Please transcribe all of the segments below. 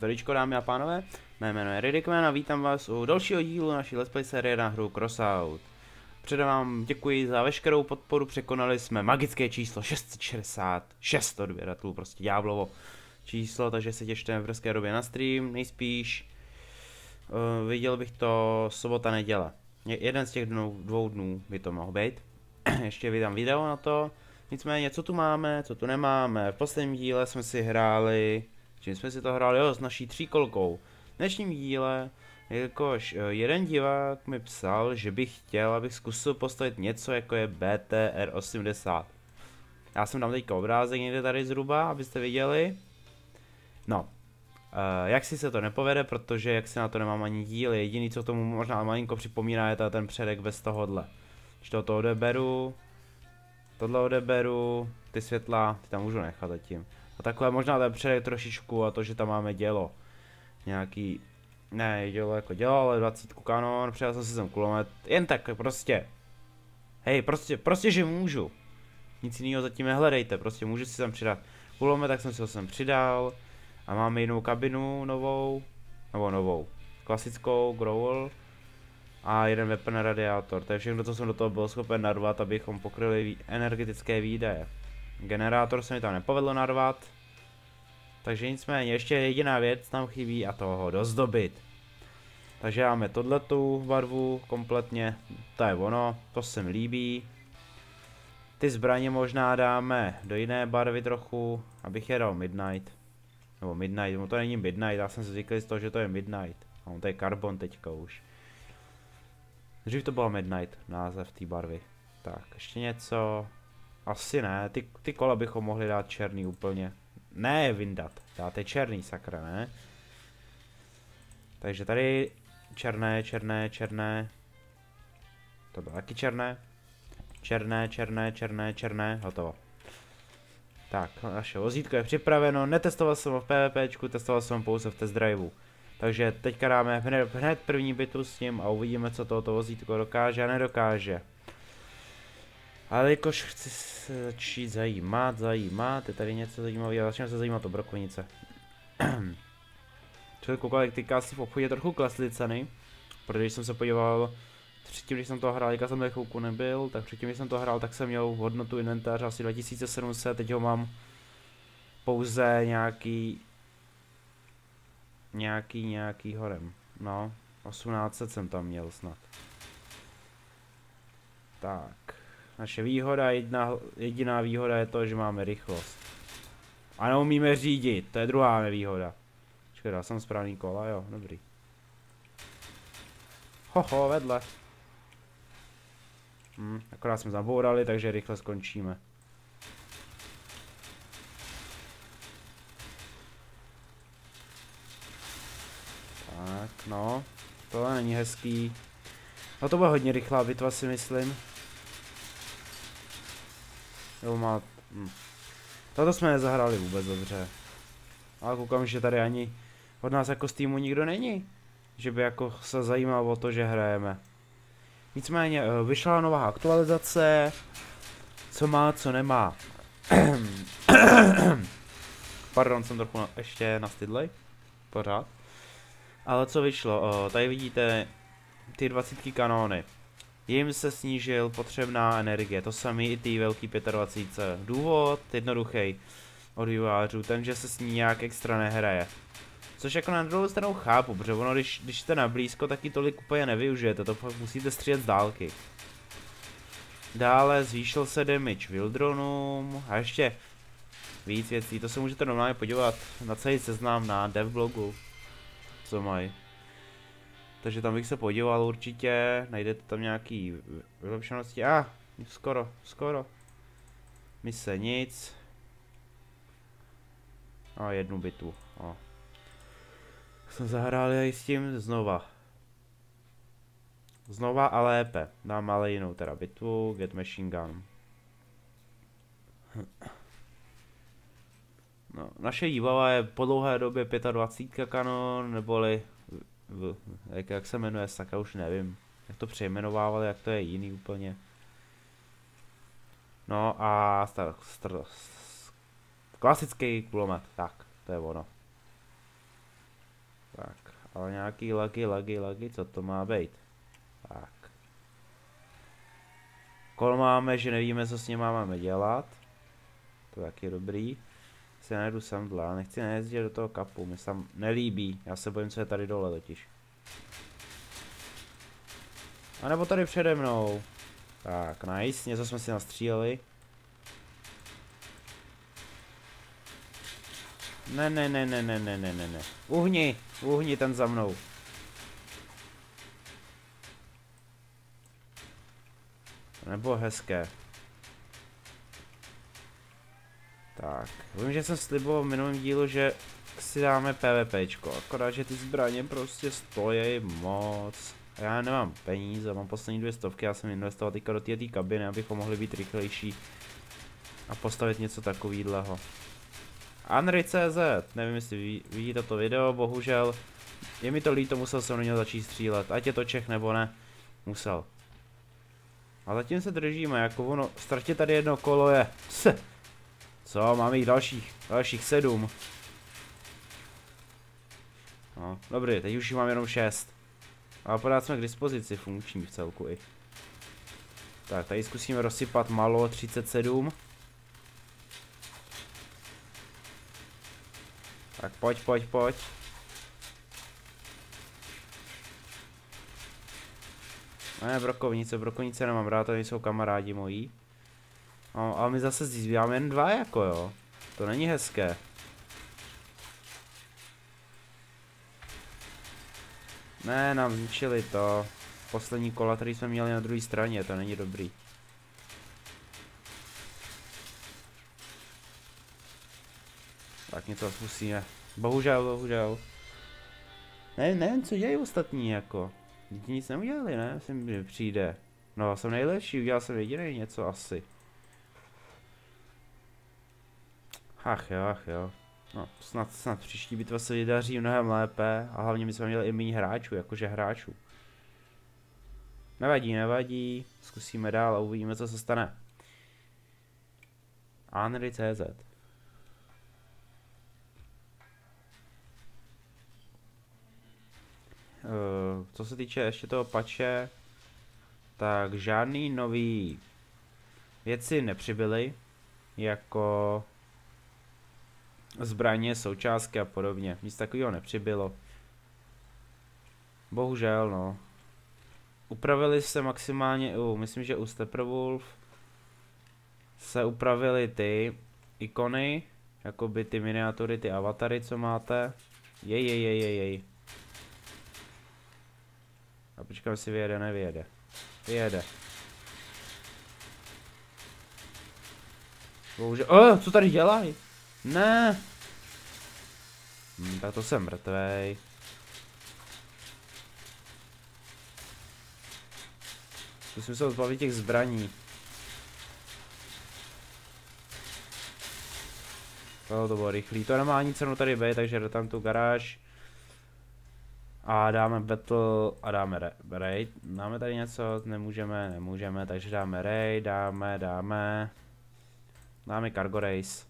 Zdravíčko dámy a pánové, mé jméno je Riddickman a vítám vás u dalšího dílu naší Let's Play série na hru Crossout. Předem vám děkuji za veškerou podporu, překonali jsme magické číslo 666 odběratelů, prostě ďáblovo číslo, takže se těšte v brzké době na stream, nejspíš. Uh, viděl bych to sobota, neděle. Jeden z těch dnů, dvou dnů by to mohl být. Ještě vydám video na to. Nicméně, co tu máme, co tu nemáme. V posledním díle jsme si hráli Čím jsme si to hráli, jo, s naší tříkolkou. V dnešním díle, jelikož eh, jeden divák mi psal, že bych chtěl, abych zkusil postavit něco jako je BTR-80. Já jsem tam teďka obrázek někde tady zhruba, abyste viděli. No, Uh, jak si se to nepovede, protože jak se na to nemám ani díl, jediný co tomu možná malinko připomíná je ten předek bez tohohle. Když to odeberu, tohle odeberu, ty světla, ty tam můžu nechat zatím. A takhle možná ten předek trošičku a to, že tam máme dělo. Nějaký, ne dělo jako dělo, ale 20 kanon, přijal jsem si sem kulomet, jen tak prostě. Hej, prostě, prostě, že můžu. Nic jiného zatím nehledejte, prostě můžu si sem přidat kulomet, tak jsem si ho sem přidal. A máme jinou kabinu novou, nebo novou, klasickou, growl a jeden weapon radiátor. To je všechno, co jsem do toho byl schopen narvat, abychom pokryli energetické výdaje. Generátor se mi tam nepovedlo narvat. Takže nicméně, ještě jediná věc tam chybí a toho dozdobit. Takže máme tohletu barvu kompletně, to je ono, to se mi líbí. Ty zbraně možná dáme do jiné barvy trochu, abych je dal Midnight. Nebo Midnight, no to není Midnight, já jsem si zvyklý z toho, že to je Midnight. A on to je Carbon teďka už. Dřív to bylo Midnight, název té barvy. Tak, ještě něco. Asi ne, ty, ty kola bychom mohli dát černý úplně. Ne vyndat, dáte černý sakra, ne? Takže tady černé, černé, černé. To bylo taky černé. Černé, černé, černé, černé, hotovo. Tak, naše vozítko je připraveno, netestoval jsem ho v PvPčku, testoval jsem ho pouze v test driveu. Takže teďka dáme hned, hned první bitu s ním a uvidíme, co tohoto vozítko dokáže a nedokáže. Ale jakož chci se začít zajímat, zajímat, je tady něco zajímavého, začneme se zajímat o brokovnice. Člověk koukal, ty asi v obchodě trochu klesly ceny, protože když jsem se podíval, předtím, když jsem to hrál, jak jsem tady chvilku nebyl, tak předtím, když jsem to hrál, tak jsem měl hodnotu inventáře asi 2700, teď ho mám pouze nějaký, nějaký, nějaký horem, no, 1800 jsem tam měl snad. Tak. Naše výhoda, jedna, jediná výhoda je to, že máme rychlost. A neumíme řídit, to je druhá nevýhoda. Čekaj, dal jsem správný kola, jo, dobrý. Hoho, vedle. Hm, akorát jsme zabourali, takže rychle skončíme. Tak, no. Tohle není hezký. No to bude hodně rychlá bitva si myslím. Jo, má... Hm. Toto jsme nezahráli vůbec dobře. Ale koukám, že tady ani od nás jako z týmu nikdo není. Že by jako se zajímal o to, že hrajeme. Nicméně, eh, vyšla nová aktualizace. Co má, co nemá. Pardon, jsem trochu na, ještě nastydlej. Pořád. Ale co vyšlo? Eh, tady vidíte ty 20 kanóny. Jim se snížil potřebná energie, to samý i ty velký 25. Důvod jednoduchý od vývojářů, ten, že se s ní nějak extra nehraje. Což jako na druhou stranu chápu, protože ono, když, když jste na blízko, taky tolik úplně nevyužijete, to fakt musíte střílet z dálky. Dále zvýšil se damage Wildronům a ještě víc věcí, to se můžete normálně podívat na celý seznam na devblogu, co mají. Takže tam bych se podíval určitě, najdete tam nějaký vylepšenosti. A, ah, skoro, skoro. Mise nic. A jednu bitvu. A. Jsem zahrál i s tím znova. Znova a lépe. Dám ale jinou teda bitvu, get machine gun. No, naše výbava je po dlouhé době 25 kanon, neboli v, jak, jak se jmenuje, tak já už nevím, jak to přejmenovávali, jak to je jiný úplně. No a star, star, klasický kulomet, tak, to je ono. Ale nějaký lagy, lagy, lagy, co to má být? Tak. Kol máme, že nevíme, co s ním máme dělat. To je dobrý. Si najdu sandla, nechci nejezdit do toho kapu, mi se tam nelíbí. Já se bojím, co je tady dole totiž. A nebo tady přede mnou. Tak, nice, něco jsme si nastříleli. Ne, ne, ne, ne, ne, ne, ne, ne, ne. Uhni, uhni ten za mnou. Nebo hezké. Tak, vím, že jsem sliboval v minulém dílu, že si dáme PvPčko, akorát, že ty zbraně prostě stojí moc. A já nemám peníze, mám poslední dvě stovky, já jsem investoval teďka do té kabiny, abychom mohli být rychlejší a postavit něco takového. Unry.cz, nevím jestli vidíte to video, bohužel. Je mi to líto, musel jsem do něho začít střílet, ať je to Čech nebo ne, musel. A zatím se držíme, jako ono, ztratě tady jedno kolo je. Co, máme jich dalších, dalších sedm. No, dobrý, teď už jich mám jenom šest. Ale pořád jsme k dispozici funkční v celku i. Tak, tady zkusíme rozsypat malo 37. Tak pojď, pojď, pojď. Ne, brokovnice, brokovnice nemám rád, to jsou kamarádi moji. No, ale my zase získáme jen dva jako jo. To není hezké. Ne, nám zničili to. Poslední kola, který jsme měli na druhé straně, to není dobrý. Tak něco zkusíme. Bohužel, bohužel. Ne, nevím, co dělají ostatní, jako. Děti nic neudělali, ne? Myslím, že přijde. No, jsem nejlepší, udělal jsem jediný něco asi. Ach jo, ach jo. No, snad, snad příští bitva se vydaří mnohem lépe a hlavně my jsme měli i méně hráčů, jakože hráčů. Nevadí, nevadí, zkusíme dál a uvidíme, co se stane. Anry.cz Uh, co se týče ještě toho pače, tak žádný nový věci nepřibyly, jako zbraně, součástky a podobně. Nic takového nepřibylo. Bohužel, no. Upravili se maximálně u, myslím, že u Steppenwolf se upravily ty ikony, jakoby ty miniatury, ty avatary, co máte. Jej, jej, jej, jej, jej. A počkám, si vyjede, nevyjede. Vyjede. Bohužel, oh, co tady dělají? Ne. Hm, tak to jsem mrtvej. Zkusím se zbavit těch zbraní. To, to bylo rychlý. To nemá ani cenu tady být, takže jde tam tu garáž. A dáme battle a dáme raid. Dáme tady něco? Nemůžeme, nemůžeme, takže dáme raid, dáme, dáme. Dáme cargo race.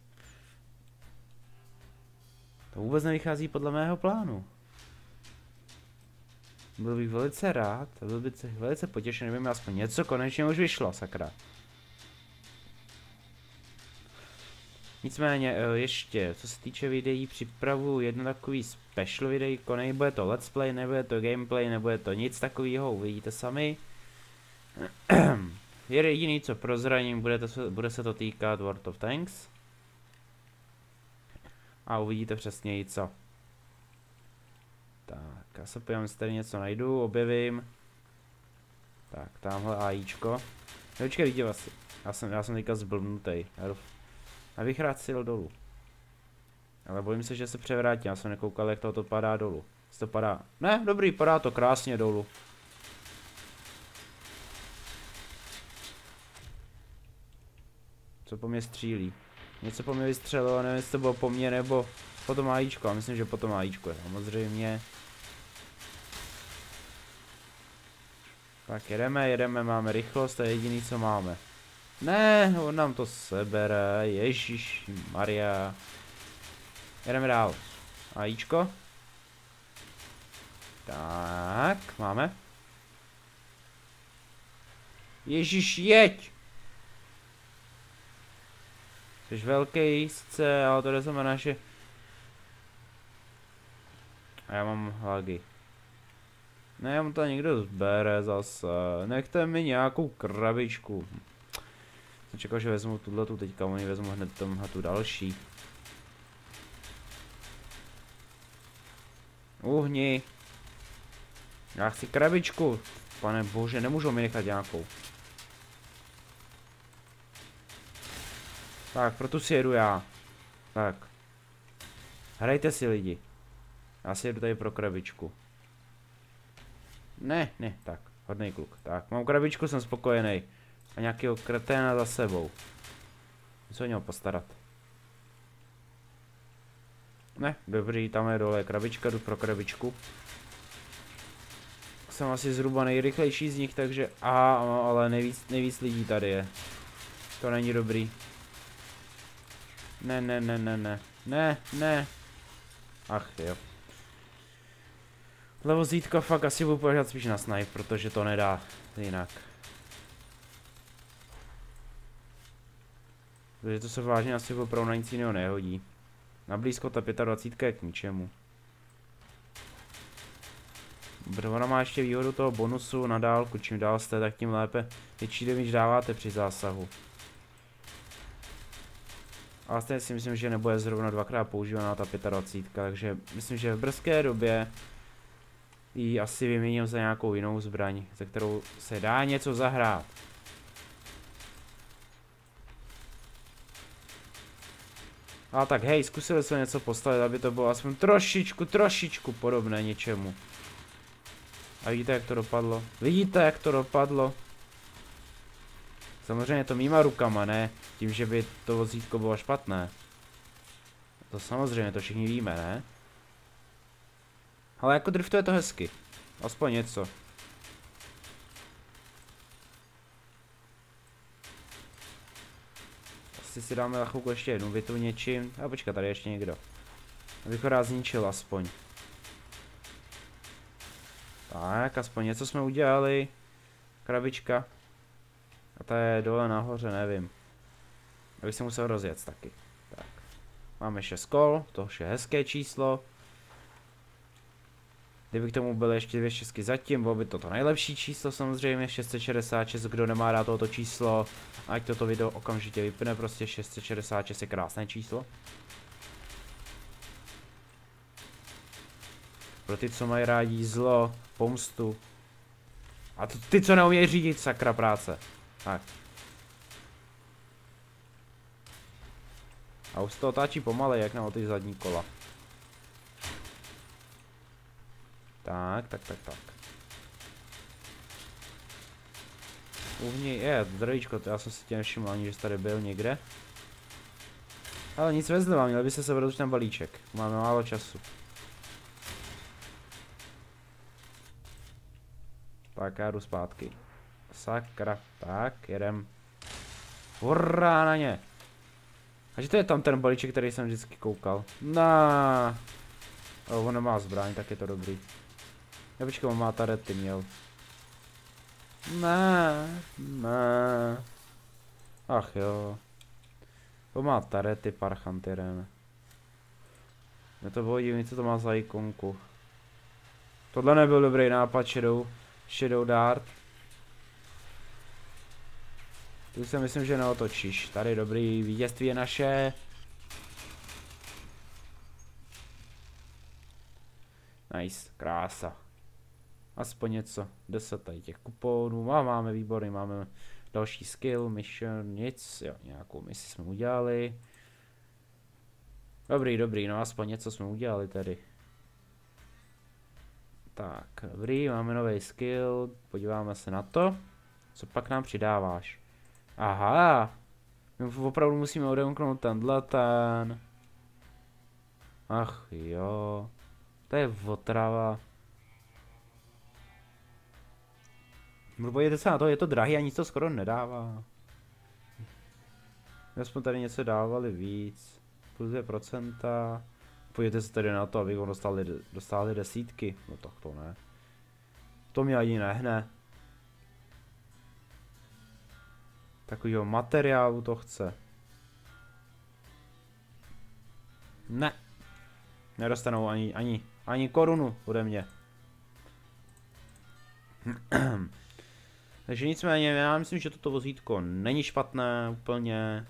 To vůbec nevychází podle mého plánu. Byl bych velice rád, byl bych velice potěšený, kdyby mi aspoň něco konečně už vyšlo, sakra. Nicméně, eh, ještě, co se týče videí, připravu jedno takový special videjko, nebude to let's play, nebude to gameplay, nebude to nic takového, uvidíte sami. Je jediný, co prozraním, bude, to, bude se to týkat World of Tanks a uvidíte přesně co. Tak, já se podívám, jestli tady něco najdu, objevím. Tak, tamhle AIčko. Počkej, vidíte vlastně. Já jsem, já jsem teďka zblbnutý. Já bych rád sil dolů. Ale bojím se, že se převrátí, já jsem nekoukal, jak to padá dolů. to padá. Ne, dobrý, padá to krásně dolů. Co po mě střílí? Něco po mě vystřelilo, nevím, jestli to bylo po mně nebo po tom AIčku, a myslím, že po tom AIčku, samozřejmě. Tak jedeme, jedeme, máme rychlost, to je jediný, co máme. Ne, on nám to sebere, Ježíš Maria. Jedeme dál. AIčko. Tak, máme. Ježíš, jeď! Jsi velký sice, ale to neznamená, že... A já mám lagy. Ne, on to někdo zbere zase. Nechte mi nějakou krabičku. Jsem čekal, že vezmu tuhle tu teďka, oni vezmu hned tomhle tu další. Uhni. Já chci krabičku. Pane bože, nemůžu mi nechat nějakou. Tak, proto si jedu já. Tak. Hrajte si lidi. Já si jedu tady pro krabičku. Ne, ne, tak, hodný kluk. Tak, mám krabičku, jsem spokojený. A nějakého kreténa za sebou. Co měl postarat? Ne, dobrý, tam je dole krabička, jdu pro krabičku. Jsem asi zhruba nejrychlejší z nich, takže... A, ale nejvíc, nejvíc lidí tady je. To není dobrý. Ne, ne, ne, ne, ne. Ne, ne. Ach jo. Levozítko fakt asi budu pořád spíš na snipe, protože to nedá jinak. Protože to se vážně asi opravdu na nic jiného nehodí. Na blízko ta 25 je k ničemu. Ona má ještě výhodu toho bonusu na dálku, čím dál jste, tak tím lépe větší damage dáváte při zásahu. Ale stejně si myslím, že nebude zrovna dvakrát používaná ta 25, takže myslím, že v brzké době ji asi vyměním za nějakou jinou zbraň, ze kterou se dá něco zahrát. A tak hej, zkusili jsme něco postavit, aby to bylo aspoň trošičku, trošičku podobné něčemu. A vidíte, jak to dopadlo? Vidíte, jak to dopadlo? Samozřejmě to mýma rukama, ne? Tím, že by to vozítko bylo špatné. To samozřejmě, to všichni víme, ne? Ale jako driftuje to hezky. Aspoň něco. Asi si dáme na chvilku ještě jednu větu něčím. A počkat, tady ještě někdo. Abych ho rád zničil aspoň. Tak, aspoň něco jsme udělali. Krabička. A ta je dole nahoře, nevím. Abych se musel rozjet taky. Tak. Máme 6 kol, to je hezké číslo. Kdyby k tomu byly ještě dvě šestky zatím, bylo by to to nejlepší číslo samozřejmě, 666, kdo nemá rád tohoto číslo, ať toto video okamžitě vypne, prostě 666 je krásné číslo. Pro ty, co mají rádi zlo, pomstu. A to ty, co neumějí řídit, sakra práce. Tak. A už to otáčí pomalej, jak na ty zadní kola. Tak, tak, tak, tak. Uvnitř je, zdravíčko, to já jsem si tě nevšiml ani, že jsi tady byl někde. Ale nic vezli měl by se sebrat už ten balíček. Máme málo času. Tak já jdu zpátky. Sakra, tak, jedem. Hurra na ně. A že to je tam ten balíček, který jsem vždycky koukal. Na. Oh, on nemá zbraň, tak je to dobrý. Já počkej, on má tarety měl. Ne, ne. Ach jo. On má tarety, parchantyren. Mě to bylo divný, co to má za ikonku. Tohle nebyl dobrý nápad, Shadow, Shadow Dart. Tu se myslím, že neotočíš. Tady dobrý vítězství je naše. Nice, krása. Aspoň něco. 10 tady těch kuponů. A máme výborný, máme další skill, mission, nic. Jo, nějakou misi jsme udělali. Dobrý, dobrý, no aspoň něco jsme udělali tady. Tak, dobrý, máme nový skill, podíváme se na to. Co pak nám přidáváš? Aha, my opravdu musíme odemknout ten. Ach jo, to je otrava. Podívejte se na to, je to drahý a nic to skoro nedává. Jsme tady něco dávali víc. Plus 2%. Pojďte se tedy na to, abychom dostali, dostali desítky. No tak to ne. To mi ani nehne. Takovýho materiálu to chce. Ne. Nedostanou ani, ani, ani korunu ode mě. Takže nicméně, já myslím, že toto vozítko není špatné úplně.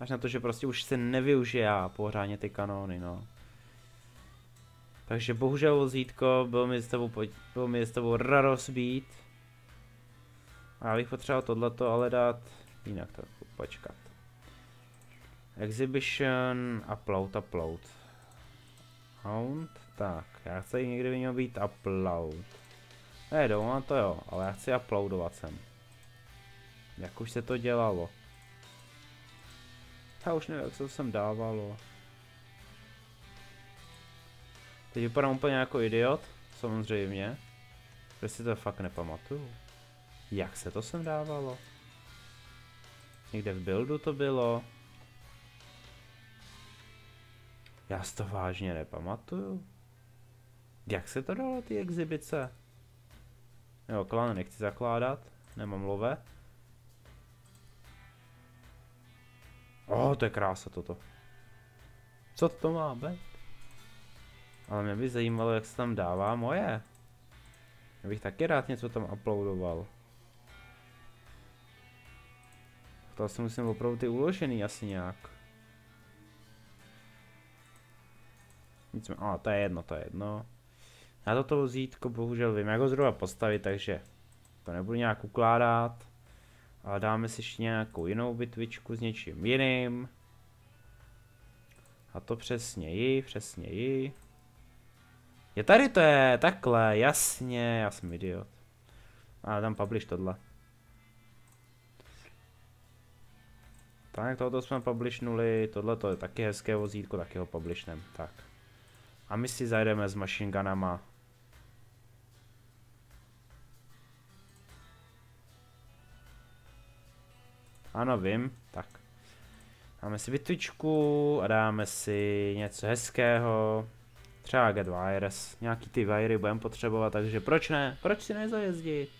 Až na to, že prostě už se nevyužije pořádně ty kanóny, no. Takže bohužel vozítko, bylo mi s tebou, bylo mi s tebou radost být. A já bych potřeboval tohleto ale dát jinak to počkat. Exhibition, upload, upload. Hound, tak, já chci někdy by měl být upload. Ne, doma to jo, ale já chci uploadovat sem. Jak už se to dělalo. Já už nevím, co jsem dávalo. Teď vypadám úplně jako idiot, samozřejmě. Protože si to fakt nepamatuju. Jak se to sem dávalo? Někde v buildu to bylo? Já si to vážně nepamatuju. Jak se to dalo ty exibice? Jo, klan nechci zakládat, nemám love. O, oh, to je krása toto. Co to má být? Ale mě by zajímalo, jak se tam dává moje. Já bych taky rád něco tam uploadoval. To asi musím opravdu ty uložený asi nějak. Nicméně, a to je jedno, to je jedno. Já toto vozítko bohužel vím, jak ho zhruba postavit, takže to nebudu nějak ukládat. A dáme si ještě nějakou jinou bitvičku s něčím jiným. A to přesně ji, přesně ji. Je tady to je, takhle, jasně, já jsem idiot. A dám publish tohle. Tak, tohoto jsme publishnuli, tohle to je taky hezké vozítko, taky ho publishnem, tak. A my si zajdeme s machine gunama Ano, vím. Tak. Dáme si bitvičku a dáme si něco hezkého. Třeba get wires. Nějaký ty wiry budeme potřebovat, takže proč ne? Proč si nezajezdit?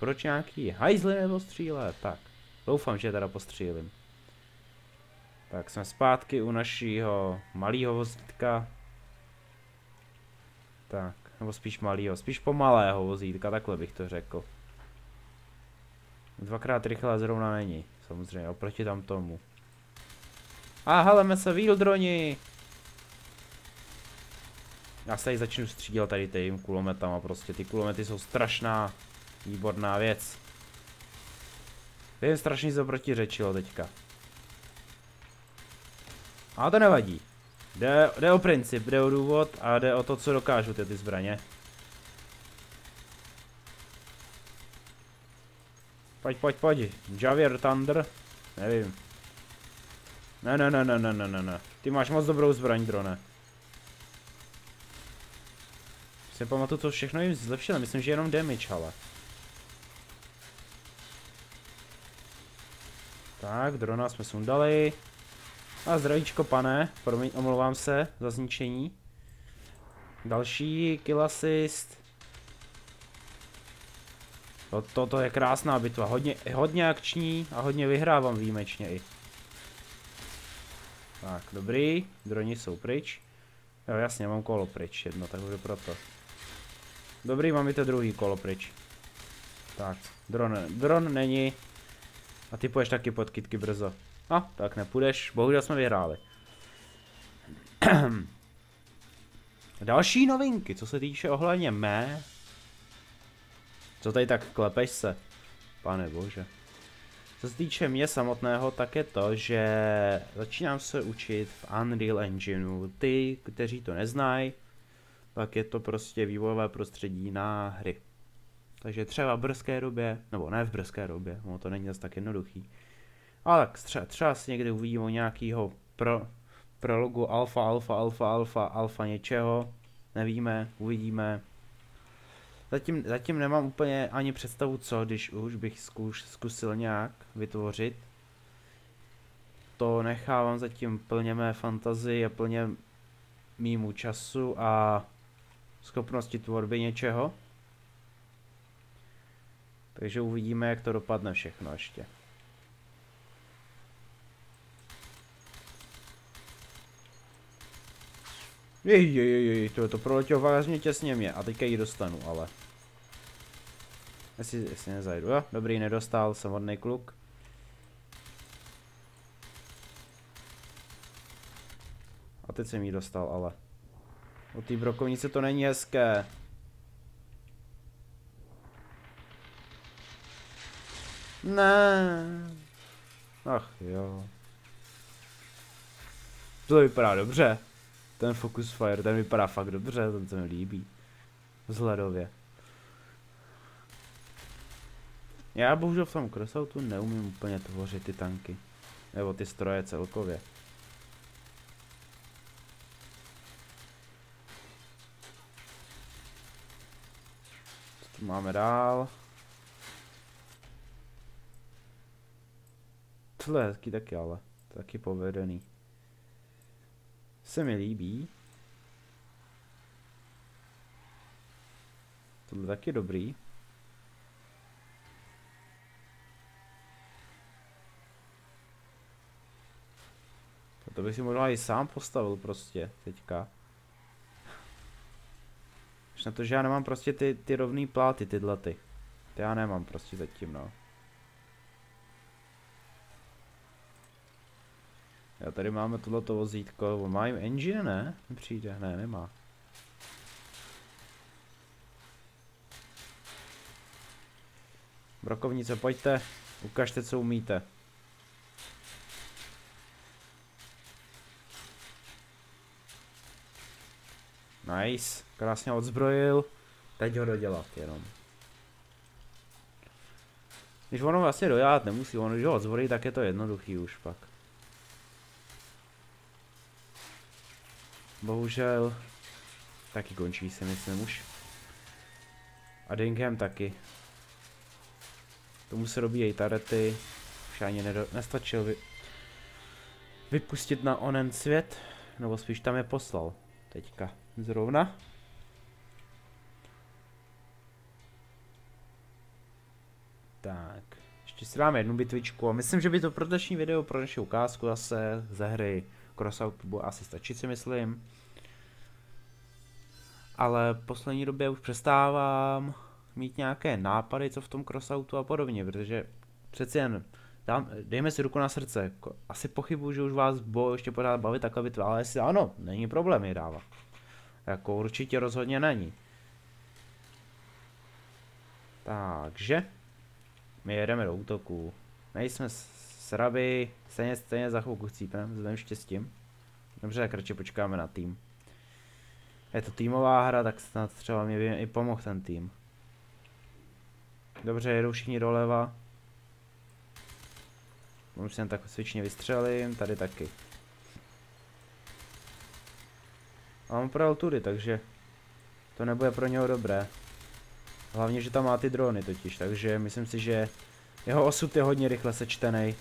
Proč nějaký hajzly nebo střílet? Tak. Doufám, že teda postřílím. Tak jsme zpátky u našího malého vozítka. Tak, nebo spíš malého, spíš pomalého vozítka, takhle bych to řekl. Dvakrát rychle zrovna není, samozřejmě, oproti tam tomu. A haleme se droni! Já se tady začnu střílet tady tím kulometama, prostě ty kulomety jsou strašná, výborná věc. Vím, strašně se protiřečilo teďka. A to nevadí. Jde, jde o princip, jde o důvod a jde o to, co dokážu ty, ty zbraně. Pojď, pojď, pojď. Javier Thunder. Nevím. Ne, ne, ne, ne, ne, ne, ne, ne. Ty máš moc dobrou zbraň, drone. Si pamatuju, to všechno jim zlepšilo, myslím, že jenom damage, ale. Tak, drona jsme sundali. A zdravíčko, pane. Promiň, omlouvám se za zničení. Další kill assist. To, toto je krásná bitva, hodně, hodně akční a hodně vyhrávám výjimečně i. Tak, dobrý, droni jsou pryč. Jo, jasně, mám kolo pryč, jedno, tak bude proto. Dobrý, mám i to druhý kolo pryč. Tak, dron, dron není. A ty půjdeš taky pod kitky brzo. A, tak nepůjdeš, bohužel jsme vyhráli. Další novinky, co se týče ohledně mé co tady tak klepeš se? Pane bože. Co se týče mě samotného, tak je to, že začínám se učit v Unreal Engineu. Ty, kteří to neznají, tak je to prostě vývojové prostředí na hry. Takže třeba v brzké době, nebo ne v brzké době, no to není zase tak jednoduchý. Ale tak třeba, třeba si někdy uvidíme nějakýho pro, prologu alfa, alfa, alfa, alfa, alfa něčeho. Nevíme, uvidíme. Zatím, zatím nemám úplně ani představu co, když už bych zkus, zkusil nějak vytvořit. To nechávám zatím plně mé fantazii a plně mýmu času a schopnosti tvorby něčeho. Takže uvidíme, jak to dopadne všechno ještě. Jej, jej, jej, to, to proletělo vážně těsně mě a teďka ji dostanu, ale. Jestli, jestli nezajdu, jo, dobrý, nedostal, jsem hodný kluk. A teď jsem ji dostal, ale. O té brokovnice to není hezké. Ne. Ach jo. To vypadá dobře. Ten Focus Fire, ten vypadá fakt dobře, ten se mi líbí. Vzhledově. Já bohužel v tom crossoutu neumím úplně tvořit ty tanky. Nebo ty stroje celkově. Co tu máme dál? Tohle je hezký taky ale. Taky povedený. Se mi líbí. Tohle taky dobrý. To bych si možná i sám postavil prostě teďka. Už na to, že já nemám prostě ty, ty rovný pláty, tyhle ty. Ty já nemám prostě zatím, no. Já tady máme tohleto vozítko, má jim engine, ne? Přijde, ne, nemá. Brokovnice, pojďte, ukažte, co umíte. Nice, krásně odzbrojil. Teď ho dodělat jenom. Když ono vlastně dodělat nemusí, ono když ho odzbrojí, tak je to jednoduchý už pak. Bohužel taky končí si myslím už. A Dingham taky. Tomu se robí tarety. Už ani nestačil vy, vypustit na onen svět. Nebo spíš tam je poslal. Teďka. Zrovna. Tak. Ještě si dáme jednu bitvičku a myslím, že by to pro dnešní video, pro naši ukázku zase ze hry Crossout bude asi stačit si myslím. Ale v poslední době už přestávám mít nějaké nápady, co v tom crossoutu a podobně, protože přeci jen dám, dejme si ruku na srdce, asi pochybuju, že už vás bo ještě pořád bavit takhle bitva, ale jestli ano, není problém je dávat. Jako určitě rozhodně není. Takže, my jedeme do útoku. Nejsme sraby, stejně, stejně za chvilku chcípneme, s štěstím. Dobře, tak radši počkáme na tým. Je to týmová hra, tak snad třeba mě i pomohl ten tým. Dobře, jedou všichni doleva. Už jsem tak cvičně vystřelím, tady taky. A on projel tudy, takže to nebude pro něho dobré. Hlavně, že tam má ty drony totiž, takže myslím si, že jeho osud je hodně rychle sečtený.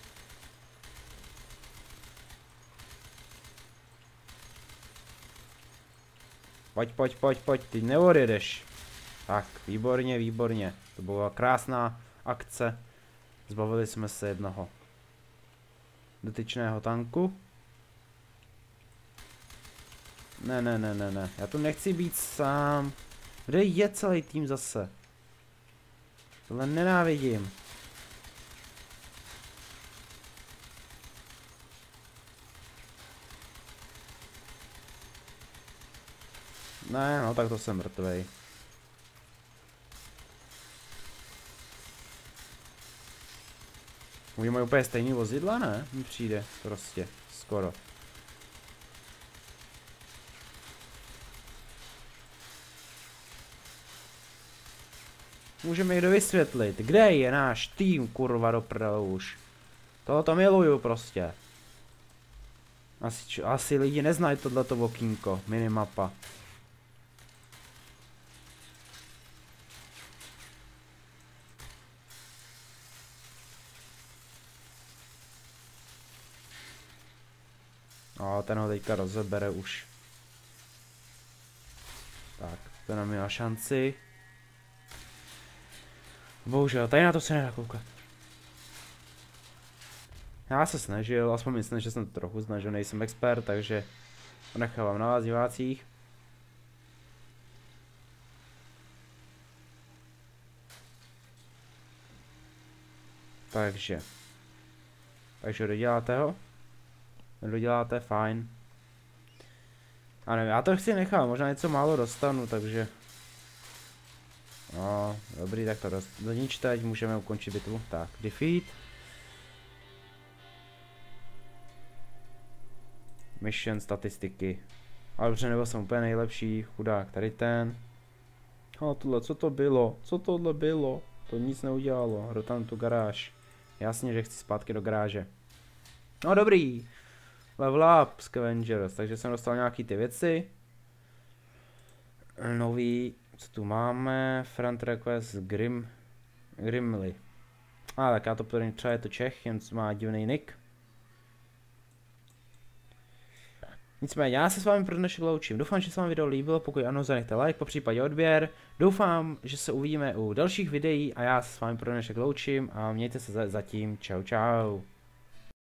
Pojď, pojď, pojď, pojď, ty neodjedeš. Tak, výborně, výborně. To byla krásná akce. Zbavili jsme se jednoho dotyčného tanku. Ne, ne, ne, ne, ne. Já tu nechci být sám. Kde je celý tým zase? Tohle nenávidím. Ne, no tak to jsem mrtvej. Oni mají úplně stejný vozidla, ne? Mi přijde, prostě, skoro. Můžeme někdo vysvětlit, kde je náš tým, kurva do už. Tohoto miluju prostě. Asi, asi lidi neznají tohleto okýnko, minimapa. No, ten ho teďka rozebere už. To nám měla šanci. Bohužel, tady na to se nedá koukat. Já se snažil, aspoň myslím, že jsem to trochu snažil, nejsem expert, takže nechávám na vás divácích. Takže. Takže doděláte ho? Doděláte, fajn. A nevím, já to chci nechat, možná něco málo dostanu, takže... No, dobrý, tak to doničte, ať můžeme ukončit bitvu. Tak, defeat. Mission, statistiky. Ale dobře, nebo jsem úplně nejlepší, chudák, tady ten. A tohle, co to bylo? Co tohle bylo? To nic neudělalo, rotam tu garáž. Jasně, že chci zpátky do garáže. No dobrý. Level up, Scavengers, takže jsem dostal nějaký ty věci. Nový, co tu máme, front request Grim, Grimly. A tak já to první třeba je to Čech, jen má divný nick. Nicméně já se s vámi pro dnešek loučím. Doufám, že se vám video líbilo, pokud ano, zanechte like, po případě odběr. Doufám, že se uvidíme u dalších videí a já se s vámi pro dnešek loučím a mějte se zatím. Čau čau.